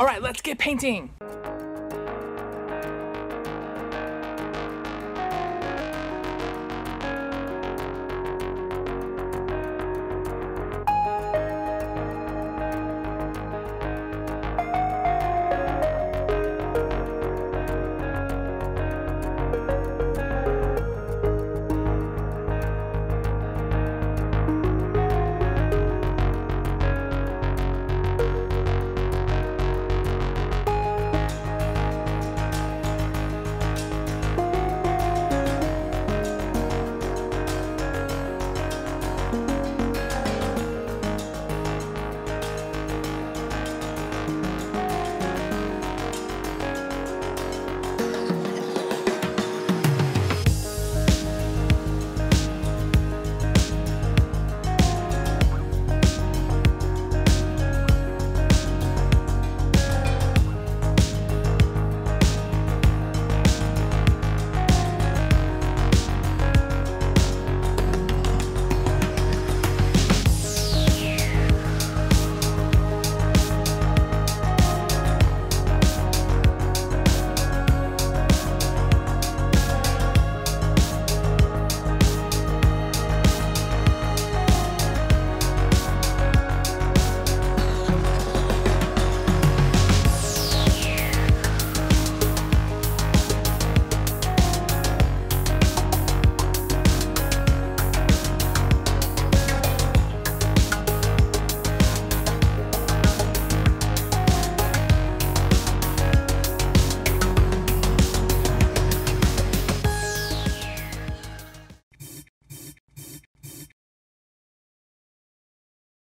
All right, let's get painting.